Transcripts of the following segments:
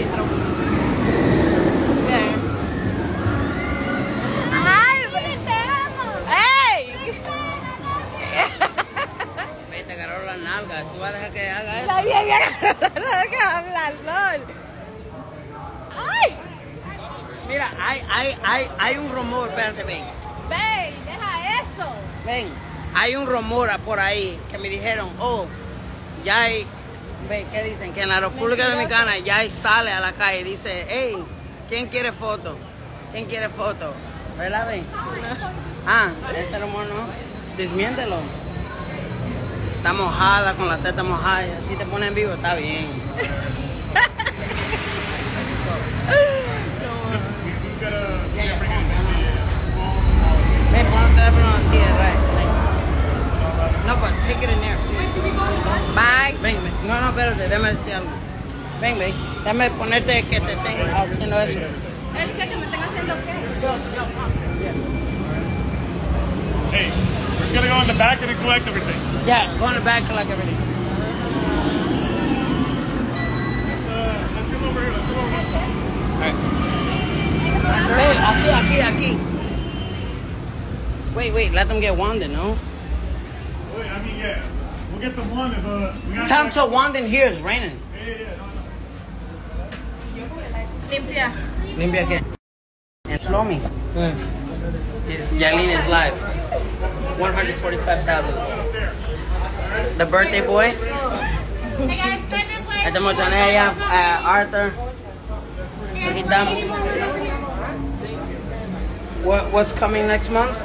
filtro. Bien. ¡Ay! ¡Te amo! ¡Ey! Ve, te agarró la nalga. ¿Tú vas a dejar que haga eso? La vieja que habla, LOL. ¡Ay! Mira, hay, hay, hay, hay un rumor, espérate, ven. Ve, deja eso. Ven, hay un rumor por ahí que me dijeron, oh, ya hay, ve, ¿qué dicen? Que en la República Dominicana ya sale a la calle y dice, hey, ¿quién quiere foto? ¿Quién quiere foto? ¿Verdad, ven? Ah, ese rumor no. Desmiéntelo. Está mojada, con la teta mojada, así te pone en vivo, está bien. ven. No, no, espérate, déjame decir algo. Ven, ven. Déjame ponerte que te estén haciendo eso. ¿El qué? ¿Que me están haciendo qué? Hey, we're gonna go in the back and collect everything. Yeah, go in the back, collect everything. Let's, uh, let's come over here. Let's come over this side. Ven, aquí, aquí, aquí. Wait, wait, let them get Wanda, no? Wait, I mean, yeah. We'll get the one if, uh, we got Tell them to wand in here, it's raining. Yeah, yeah, yeah. No, no. Limpia. Limpia que. And slow me. His Yalin is live. 145,000. The birthday boy. Hey guys, bend this way. Estamos con ella, uh, Arthur. What, what's coming next month?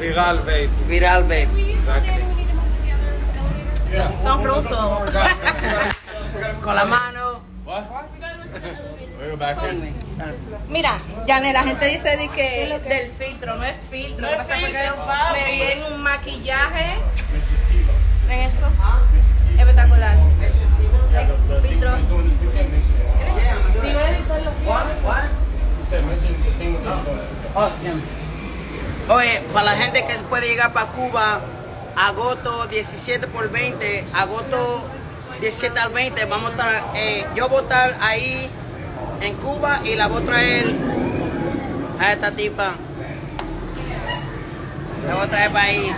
Viral vape. Viral Babe. Exactly. Son rusos. Con la mano. Mira, Janet, la gente dice de que del filtro, no es filtro. Es me vi en un maquillaje. En eso. Espectacular. Filtro. Oye, para la gente que puede llegar para Cuba, agosto 17 por 20, agosto 17 al 20, vamos a estar, eh, yo voy a estar ahí en Cuba y la voy a traer a esta tipa. La voy a traer para ahí,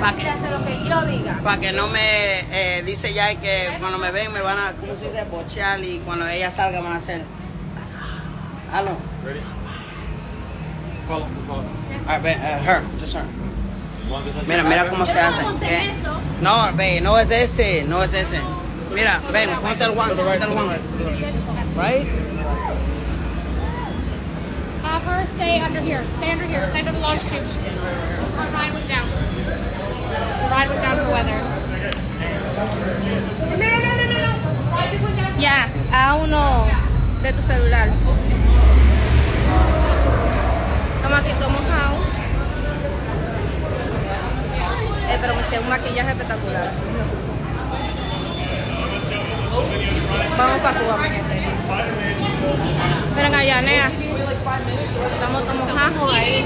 para que, lo que yo diga. para que no me eh, dice ya que cuando me ven me van a, ¿cómo se dice? Bochear y cuando ella salga van a hacer. Aló. Ready? Follow, follow. Ah, ve, eh, her, just her. Mira, mira cómo se hace. ¿qué? No, ve, no es ese, no es ese. Mira, ven, ponte el one, ponte el one. Right? Have her stay under here. Stay under here. Stay under the large tube. Her ride went down. The ride went down for weather. No, no, no, no, no, no. Ride just went down. Ya, a uno de tu celular. Estamos aquí todos hice un maquillaje espectacular. Vamos para Cuba, mi gente. Miren allá, Nea. Estamos todos mojados ahí.